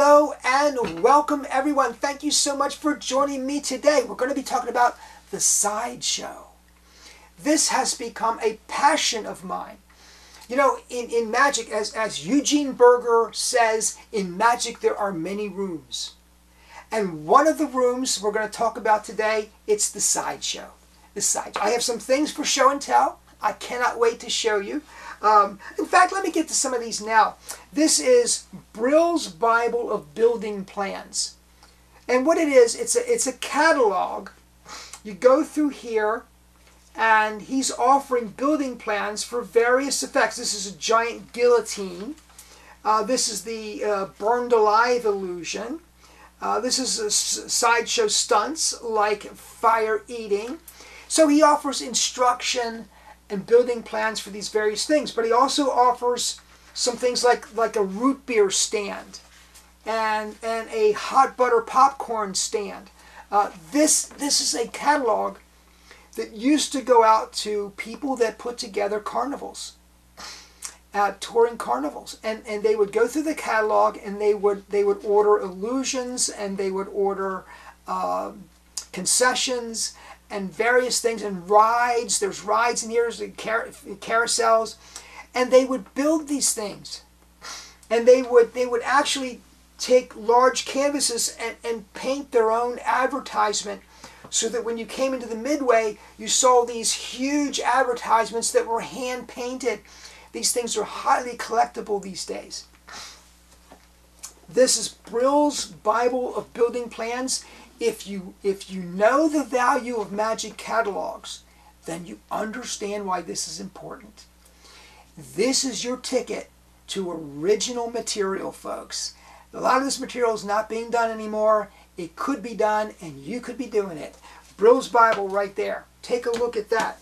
Hello and welcome everyone. Thank you so much for joining me today. We're going to be talking about the sideshow. This has become a passion of mine. You know, in, in magic, as, as Eugene Burger says, in magic there are many rooms. And one of the rooms we're going to talk about today, it's the sideshow. The sideshow. I have some things for show and tell. I cannot wait to show you. Um, in fact, let me get to some of these now. This is Brill's Bible of Building Plans. And what it is, it's a, it's a catalog. You go through here, and he's offering building plans for various effects. This is a giant guillotine. Uh, this is the uh, burned alive illusion. Uh, this is sideshow stunts like fire eating. So he offers instruction and building plans for these various things. But he also offers some things like, like a root beer stand and, and a hot butter popcorn stand. Uh, this, this is a catalog that used to go out to people that put together carnivals. Uh, touring carnivals and and they would go through the catalog and they would they would order illusions and they would order uh, concessions and various things and rides. There's rides in here, car carousels, and they would build these things, and they would they would actually take large canvases and, and paint their own advertisement so that when you came into the midway you saw these huge advertisements that were hand painted these things are highly collectible these days. This is brill's bible of building plans if you if you know the value of magic catalogs, then you understand why this is important. This is your ticket to original material, folks. A lot of this material is not being done anymore. It could be done, and you could be doing it. Brill's Bible right there. Take a look at that.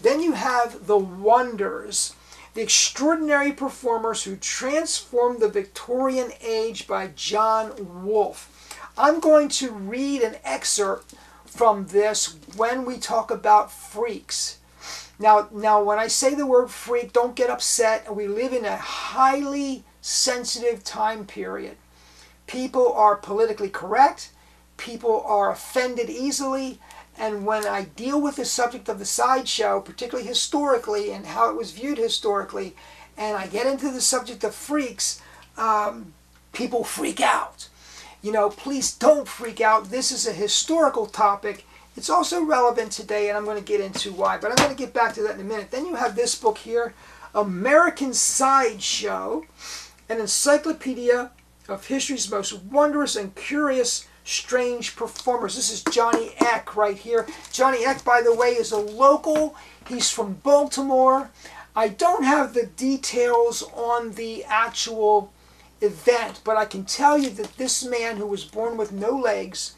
Then you have the wonders, the extraordinary performers who transformed the Victorian age by John Woolf. I'm going to read an excerpt from this when we talk about freaks. Now, now, when I say the word freak, don't get upset. We live in a highly sensitive time period. People are politically correct. People are offended easily. And when I deal with the subject of the sideshow, particularly historically and how it was viewed historically, and I get into the subject of freaks, um, people freak out you know, please don't freak out. This is a historical topic. It's also relevant today, and I'm going to get into why. But I'm going to get back to that in a minute. Then you have this book here, American Sideshow, an encyclopedia of history's most wondrous and curious strange performers. This is Johnny Eck right here. Johnny Eck, by the way, is a local. He's from Baltimore. I don't have the details on the actual event, but I can tell you that this man who was born with no legs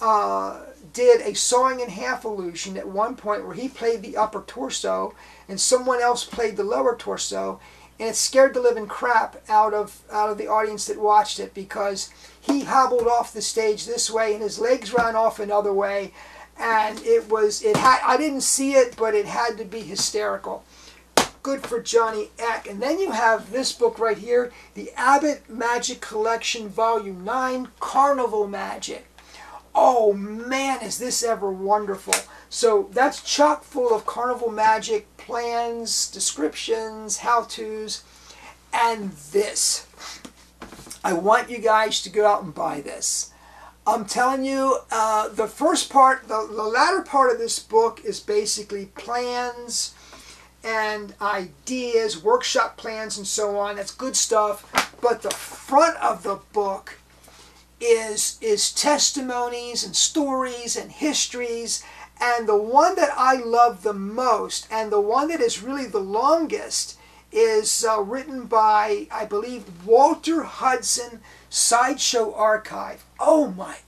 uh, did a sawing in half illusion at one point where he played the upper torso and someone else played the lower torso and it scared the living crap out of out of the audience that watched it because he hobbled off the stage this way and his legs ran off another way and it was it had I didn't see it but it had to be hysterical good for Johnny Eck. And then you have this book right here, the Abbott Magic Collection, Volume 9, Carnival Magic. Oh man, is this ever wonderful. So that's chock full of carnival magic plans, descriptions, how-tos, and this. I want you guys to go out and buy this. I'm telling you, uh, the first part, the, the latter part of this book is basically plans, and ideas, workshop plans, and so on. That's good stuff. But the front of the book is, is testimonies and stories and histories. And the one that I love the most, and the one that is really the longest, is uh, written by, I believe, Walter Hudson Sideshow Archive. Oh my,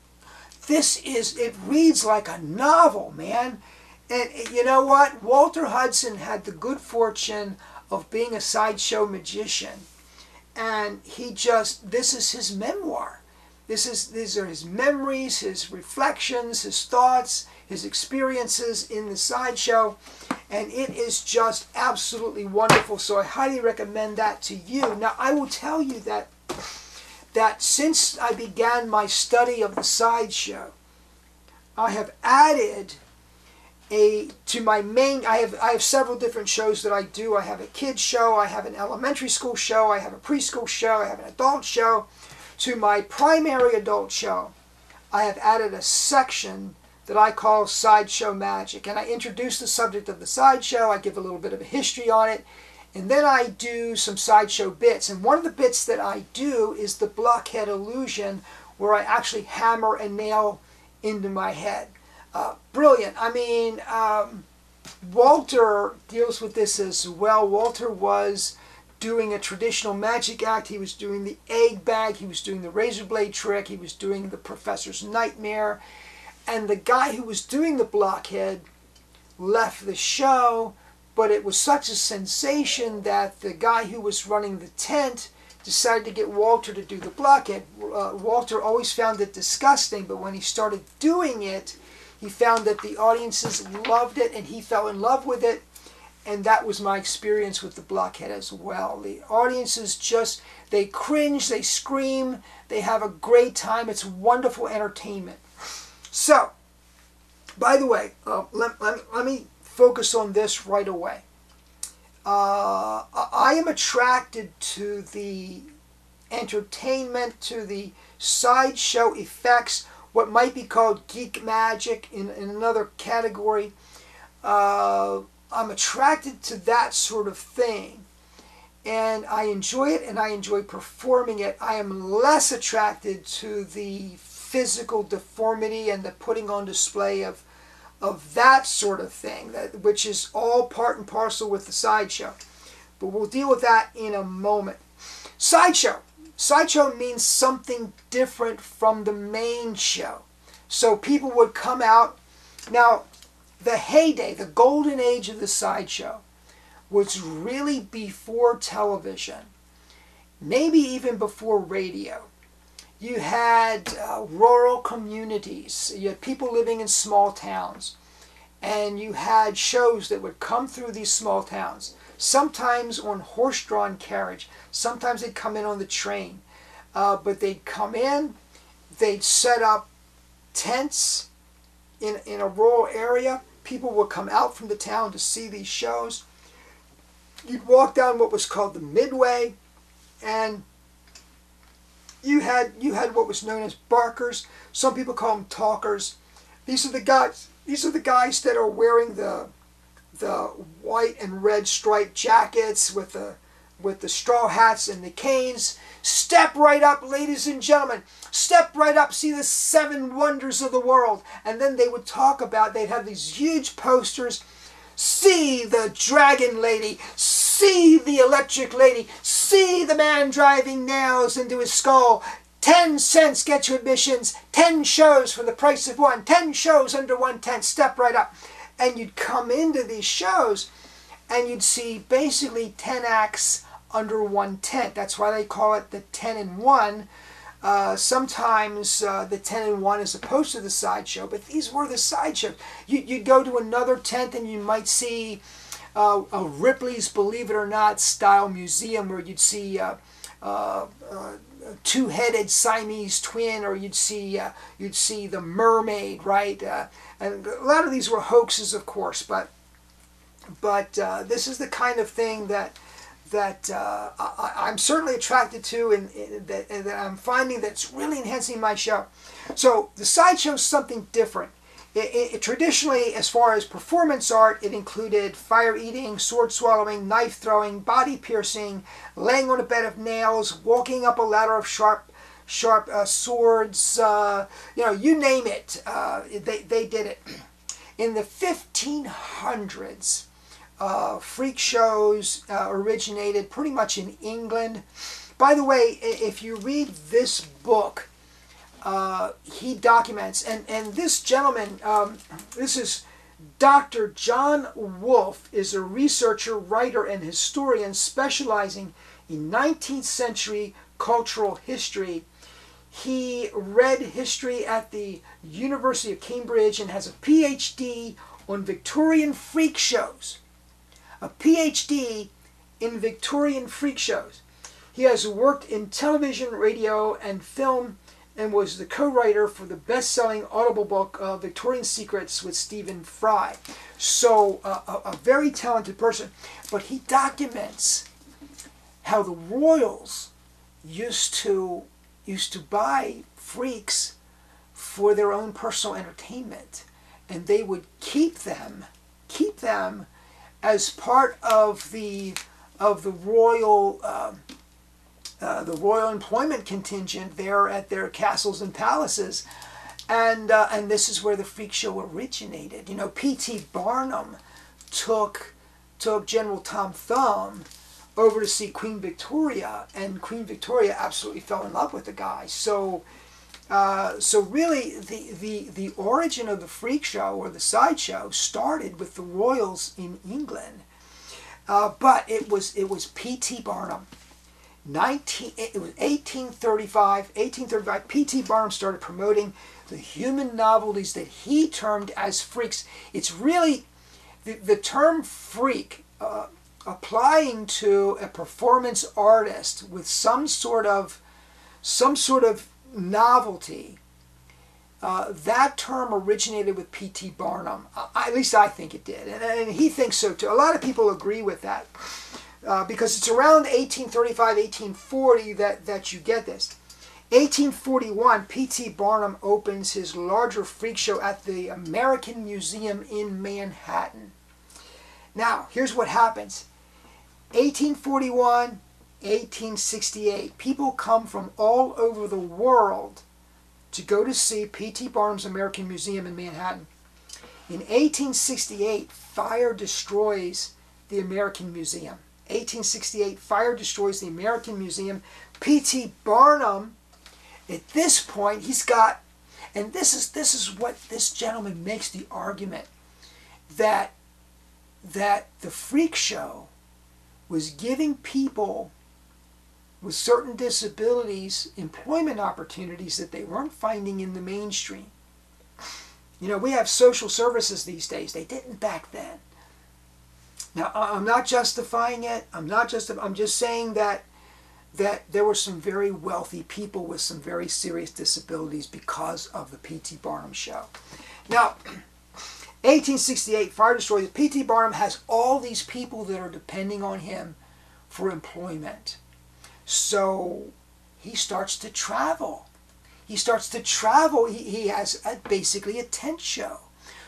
this is, it reads like a novel, man. And you know what? Walter Hudson had the good fortune of being a sideshow magician. And he just, this is his memoir. This is, these are his memories, his reflections, his thoughts, his experiences in the sideshow. And it is just absolutely wonderful. So I highly recommend that to you. Now, I will tell you that that since I began my study of the sideshow, I have added a to my main I have I have several different shows that I do. I have a kids show, I have an elementary school show, I have a preschool show, I have an adult show. To my primary adult show, I have added a section that I call Sideshow Magic. And I introduce the subject of the sideshow, I give a little bit of a history on it, and then I do some sideshow bits. And one of the bits that I do is the blockhead illusion, where I actually hammer a nail into my head. Uh, brilliant. I mean, um, Walter deals with this as well. Walter was doing a traditional magic act. He was doing the egg bag. He was doing the razor blade trick. He was doing the professor's nightmare. And the guy who was doing the blockhead left the show, but it was such a sensation that the guy who was running the tent decided to get Walter to do the blockhead. Uh, Walter always found it disgusting, but when he started doing it, he found that the audiences loved it and he fell in love with it. And that was my experience with the blockhead as well. The audiences just, they cringe, they scream, they have a great time. It's wonderful entertainment. So, by the way, uh, let, let, let me focus on this right away. Uh, I am attracted to the entertainment, to the sideshow effects, what might be called geek magic in, in another category. Uh, I'm attracted to that sort of thing. And I enjoy it and I enjoy performing it. I am less attracted to the physical deformity and the putting on display of of that sort of thing, that, which is all part and parcel with the sideshow. But we'll deal with that in a moment. Sideshow. Sideshow means something different from the main show. So people would come out. Now, the heyday, the golden age of the sideshow, was really before television, maybe even before radio. You had uh, rural communities, you had people living in small towns, and you had shows that would come through these small towns, sometimes on horse drawn carriage, sometimes they'd come in on the train. Uh, but they'd come in, they'd set up tents in, in a rural area, people would come out from the town to see these shows. You'd walk down what was called the Midway, and you had you had what was known as barkers. Some people call them talkers. These are the guys. These are the guys that are wearing the the white and red striped jackets with the with the straw hats and the canes. Step right up, ladies and gentlemen. Step right up, see the seven wonders of the world. And then they would talk about, they'd have these huge posters. See the dragon lady. See the electric lady. See the man driving nails into his skull. Ten cents get you admissions. Ten shows for the price of one. Ten shows under one tent. Step right up. And you'd come into these shows and you'd see basically 10 acts under one tent. That's why they call it the 10 and 1. Uh, sometimes uh, the 10 and 1 is opposed to the sideshow, but these were the sideshows. You, you'd go to another tent and you might see uh, a Ripley's Believe It or Not style museum where you'd see uh, uh, uh, two-headed Siamese twin, or you'd see you'd see the mermaid, right? And a lot of these were hoaxes, of course, but but this is the kind of thing that that uh, I, am certainly attracted to and, and, that, and, that, I'm finding that's really enhancing my show. So the sideshow is something different. It, it, traditionally, as far as performance art, it included fire eating, sword swallowing, knife throwing, body piercing, laying on a bed of nails, walking up a ladder of sharp sharp uh, swords, uh, you know, you name it, uh, they, they did it. In the 1500s, uh, freak shows uh, originated pretty much in England. By the way, if you read this book, uh, he documents, and, and this gentleman, um, this is Dr. John Woolf, is a researcher, writer, and historian specializing in 19th century cultural history. He read history at the University of Cambridge and has a PhD on Victorian freak shows a PhD in Victorian freak shows. He has worked in television, radio, and film and was the co-writer for the best-selling Audible book uh, Victorian Secrets with Stephen Fry. So uh, a, a very talented person, but he documents how the royals used to used to buy freaks for their own personal entertainment, and they would keep them keep them as part of the of the royal. Um, uh, the royal employment contingent there at their castles and palaces. And, uh, and this is where the freak show originated. You know, P.T. Barnum took, took General Tom Thumb over to see Queen Victoria, and Queen Victoria absolutely fell in love with the guy. So, uh, so really, the, the, the origin of the freak show or the sideshow started with the royals in England. Uh, but it was, it was P.T. Barnum 19, it was 1835, 1835, P.T. Barnum started promoting the human novelties that he termed as freaks. It's really the, the term freak uh, applying to a performance artist with some sort of some sort of novelty. Uh, that term originated with P.T. Barnum. Uh, at least I think it did, and, and he thinks so too. A lot of people agree with that uh, because it's around 1835, 1840 that, that you get this. 1841, P.T. Barnum opens his larger freak show at the American Museum in Manhattan. Now, here's what happens. 1841, 1868, people come from all over the world to go to see P.T. Barnum's American Museum in Manhattan. In 1868, fire destroys the American Museum. 1868, fire destroys the American Museum. P.T. Barnum, at this point, he's got, and this is this is what this gentleman makes the argument that that the freak show was giving people with certain disabilities employment opportunities that they weren't finding in the mainstream. You know, we have social services these days. They didn't back then. Now, I'm not justifying it. I'm not just. I'm just saying that that there were some very wealthy people with some very serious disabilities because of the P.T. Barnum show. Now, 1868, Fire Destroyer. P.T. Barnum has all these people that are depending on him for employment. So he starts to travel. He starts to travel. He, he has a, basically a tent show.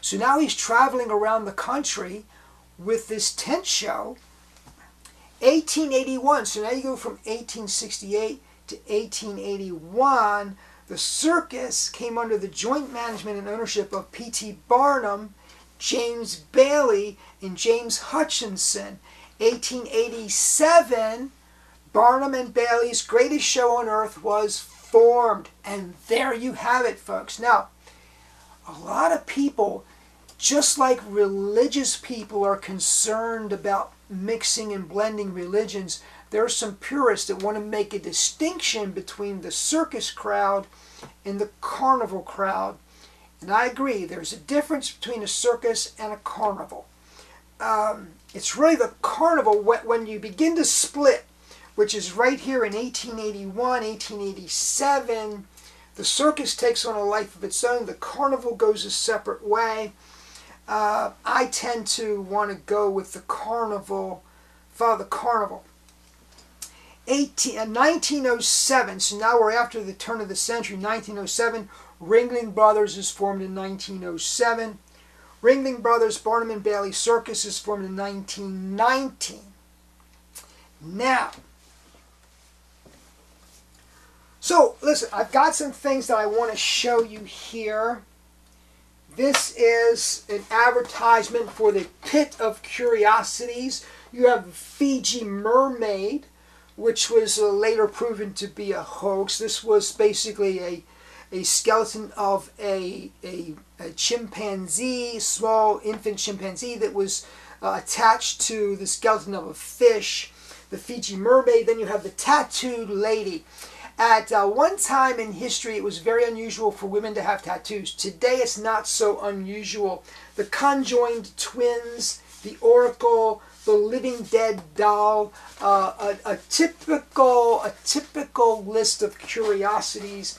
So now he's traveling around the country with this tent show. 1881, so now you go from 1868 to 1881. The circus came under the joint management and ownership of P.T. Barnum, James Bailey, and James Hutchinson. 1887, Barnum and Bailey's greatest show on earth was formed. And there you have it, folks. Now, a lot of people just like religious people are concerned about mixing and blending religions, there are some purists that want to make a distinction between the circus crowd and the carnival crowd. And I agree, there's a difference between a circus and a carnival. Um, it's really the carnival when you begin to split, which is right here in 1881, 1887. The circus takes on a life of its own. The carnival goes a separate way. Uh, I tend to want to go with the carnival, follow the carnival. 18, uh, 1907, so now we're after the turn of the century, 1907, Ringling Brothers is formed in 1907. Ringling Brothers Barnum and Bailey Circus is formed in 1919. Now, so listen, I've got some things that I want to show you here. This is an advertisement for the Pit of Curiosities. You have Fiji Mermaid, which was uh, later proven to be a hoax. This was basically a, a skeleton of a, a, a chimpanzee, small infant chimpanzee that was uh, attached to the skeleton of a fish. The Fiji Mermaid. Then you have the Tattooed Lady. At uh, one time in history, it was very unusual for women to have tattoos. Today, it's not so unusual. The conjoined twins, the oracle, the living dead doll, uh, a, a typical a typical list of curiosities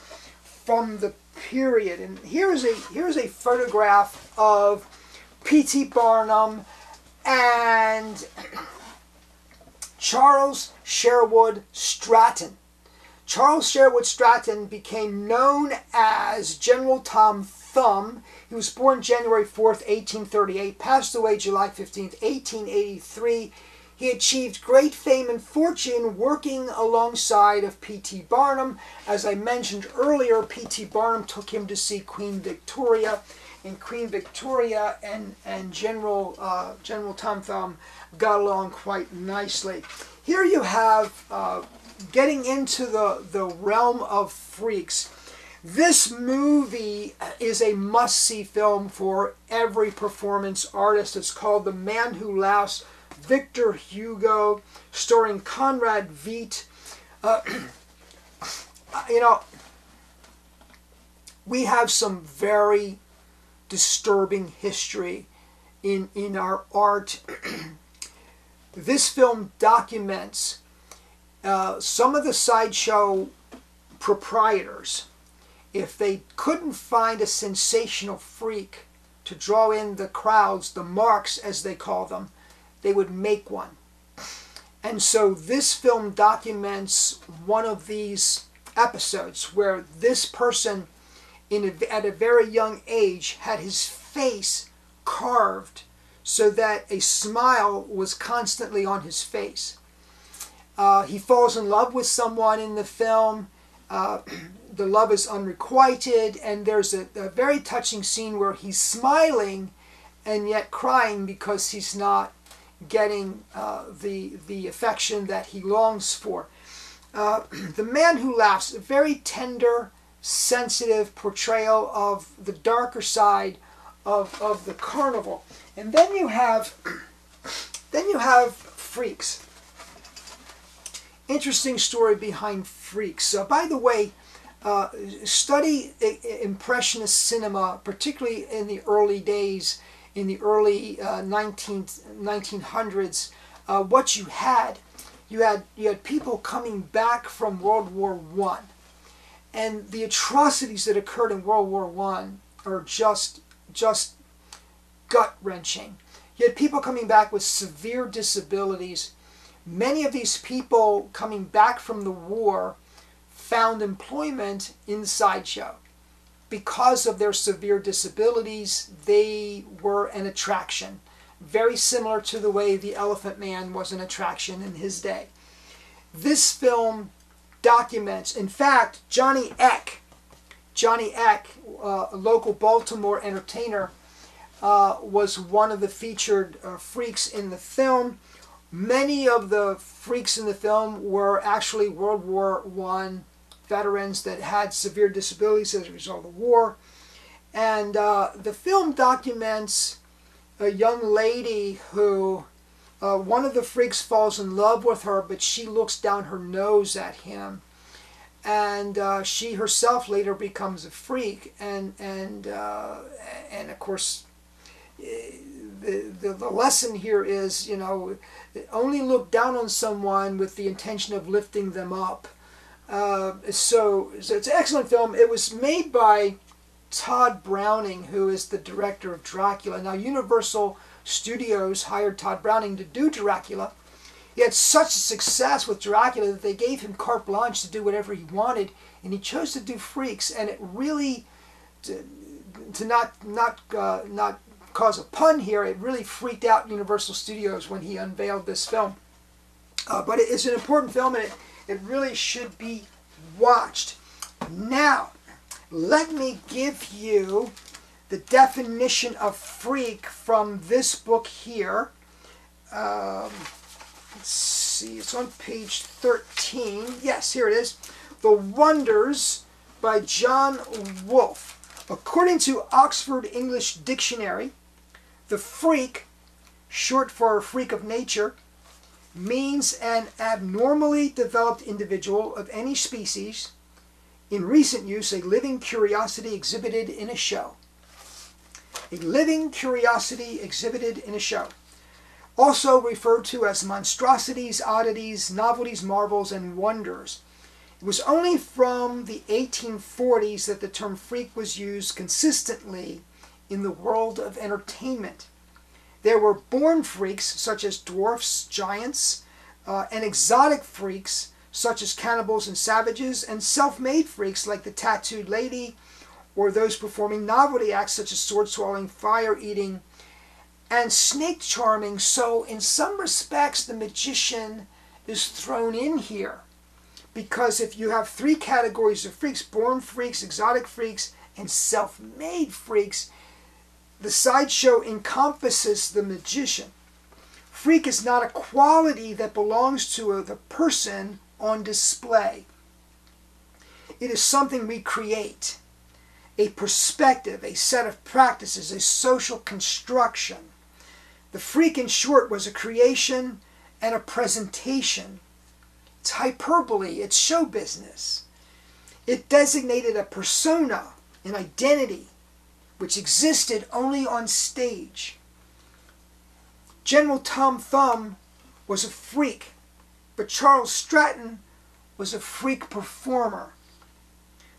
from the period. And here's a here's a photograph of P.T. Barnum and Charles Sherwood Stratton. Charles Sherwood Stratton became known as General Tom Thumb. He was born January 4th, 1838, passed away July 15th, 1883. He achieved great fame and fortune working alongside of P.T. Barnum. As I mentioned earlier, P.T. Barnum took him to see Queen Victoria, and Queen Victoria and, and General, uh, General Tom Thumb got along quite nicely. Here you have uh, getting into the, the realm of freaks. This movie is a must-see film for every performance artist. It's called The Man Who Laughs, Victor Hugo, starring Conrad Veidt. Uh, you know, we have some very disturbing history in, in our art. this film documents uh, some of the sideshow proprietors if they couldn't find a sensational freak to draw in the crowds, the marks as they call them, they would make one. And so this film documents one of these episodes where this person in a, at a very young age had his face carved so that a smile was constantly on his face. Uh, he falls in love with someone in the film. Uh, the love is unrequited, and there's a, a, very touching scene where he's smiling and yet crying because he's not getting uh, the the affection that he longs for. Uh, the man who laughs, a very tender, sensitive portrayal of the darker side of, of the carnival. And then you have then you have freaks. Interesting story behind freaks. By the way, uh, study Impressionist cinema, particularly in the early days, in the early uh, 19th, 1900s, uh, what you had, you had, you had people coming back from World War One, and the atrocities that occurred in World War One are just, just gut-wrenching. You had people coming back with severe disabilities. Many of these people coming back from the war found employment in sideshow. Because of their severe disabilities, they were an attraction, very similar to the way the Elephant Man was an attraction in his day. This film documents, in fact, Johnny Eck, Johnny Eck, uh, a local Baltimore entertainer, uh, was one of the featured uh, freaks in the film. Many of the freaks in the film were actually World War One veterans that had severe disabilities as a result of the war. And uh, the film documents a young lady who, uh, one of the freaks falls in love with her, but she looks down her nose at him. And uh, she herself later becomes a freak. And, and, uh, and of course, the, the, the lesson here is, you know, only look down on someone with the intention of lifting them up. Uh, so, so it's an excellent film. It was made by Tod Browning, who is the director of Dracula. Now, Universal Studios hired Tod Browning to do Dracula. He had such a success with Dracula that they gave him carte blanche to do whatever he wanted, and he chose to do Freaks. And it really, to, to not not uh, not cause a pun here, it really freaked out Universal Studios when he unveiled this film. Uh, but it is an important film, and it it really should be watched. Now, let me give you the definition of freak from this book here. Um, let's see, it's on page 13. Yes, here it is. The Wonders by John Woolf. According to Oxford English Dictionary, the freak, short for freak of nature, means an abnormally developed individual of any species, in recent use, a living curiosity exhibited in a show. A living curiosity exhibited in a show. also referred to as monstrosities, oddities, novelties, marvels, and wonders. It was only from the 1840s that the term freak was used consistently in the world of entertainment. There were born freaks such as dwarfs, giants, uh, and exotic freaks such as cannibals and savages, and self-made freaks like the tattooed lady, or those performing novelty acts such as sword swallowing, fire eating, and snake charming. So, in some respects, the magician is thrown in here. Because if you have three categories of freaks born freaks, exotic freaks, and self made freaks the sideshow encompasses the magician. Freak is not a quality that belongs to the person on display. It is something we create, a perspective, a set of practices, a social construction. The freak, in short, was a creation and a presentation. It's hyperbole, it's show business. It designated a persona, an identity, which existed only on stage. General Tom Thumb was a freak, but Charles Stratton was a freak performer.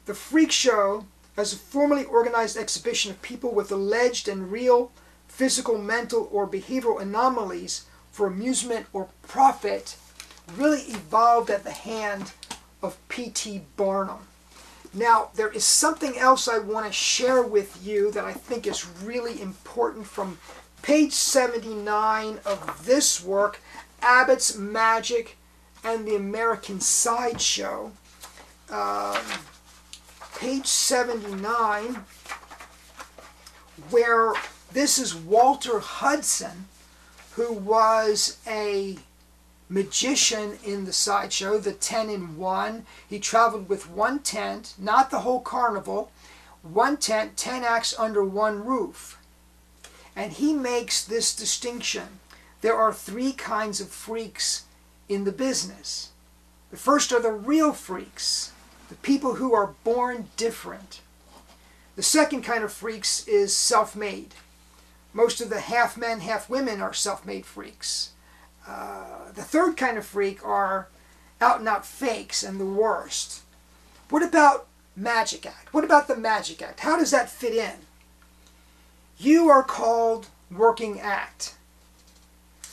The Freak Show, as a formally organized exhibition of people with alleged and real physical, mental, or behavioral anomalies for amusement or profit, really evolved at the hand of P.T. Barnum. Now, there is something else I want to share with you that I think is really important from page 79 of this work, Abbott's Magic and the American Sideshow. Um, page 79, where this is Walter Hudson, who was a magician in the sideshow, the 10 in 1. He traveled with one tent, not the whole carnival, one tent, 10 acts under one roof. And he makes this distinction. There are three kinds of freaks in the business. The first are the real freaks, the people who are born different. The second kind of freaks is self-made. Most of the half men, half women are self-made freaks. Uh, the third kind of freak are out and out fakes and the worst. What about Magic Act? What about the Magic Act? How does that fit in? You are called working act.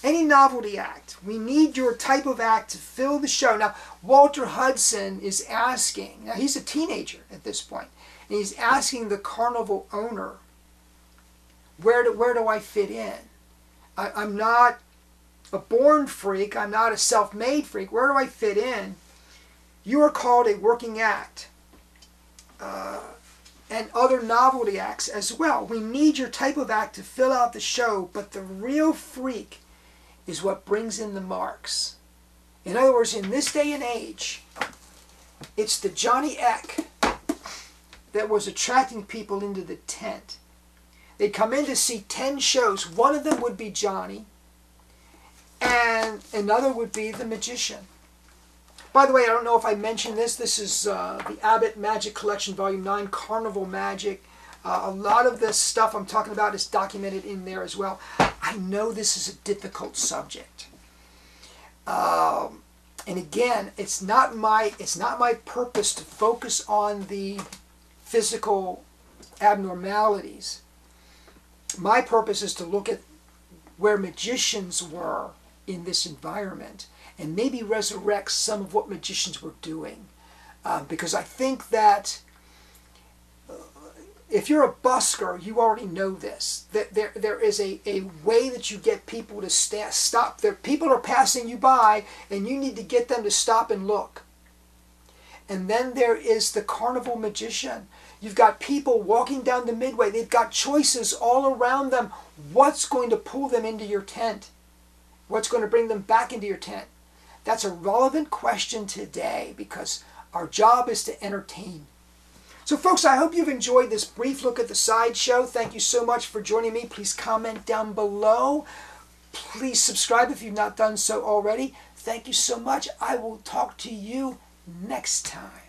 Any novelty act. We need your type of act to fill the show. Now, Walter Hudson is asking, now he's a teenager at this point, and he's asking the carnival owner, where do, where do I fit in? I, I'm not a born freak. I'm not a self-made freak. Where do I fit in? You are called a working act. Uh, and other novelty acts as well. We need your type of act to fill out the show, but the real freak is what brings in the marks. In other words, in this day and age, it's the Johnny Eck that was attracting people into the tent. They'd come in to see 10 shows. One of them would be Johnny another would be the magician. By the way, I don't know if I mentioned this. This is uh, the Abbott Magic Collection, Volume 9, Carnival Magic. Uh, a lot of this stuff I'm talking about is documented in there as well. I know this is a difficult subject. Um, and again, it's not my it's not my purpose to focus on the physical abnormalities. My purpose is to look at where magicians were in this environment and maybe resurrect some of what magicians were doing. Um, because I think that uh, if you're a busker, you already know this. That there, there is a, a way that you get people to sta stop. There, people are passing you by, and you need to get them to stop and look. And then there is the carnival magician. You've got people walking down the midway. They've got choices all around them. What's going to pull them into your tent? What's going to bring them back into your tent? That's a relevant question today because our job is to entertain. So folks, I hope you've enjoyed this brief look at the sideshow. Thank you so much for joining me. Please comment down below. Please subscribe if you've not done so already. Thank you so much. I will talk to you next time.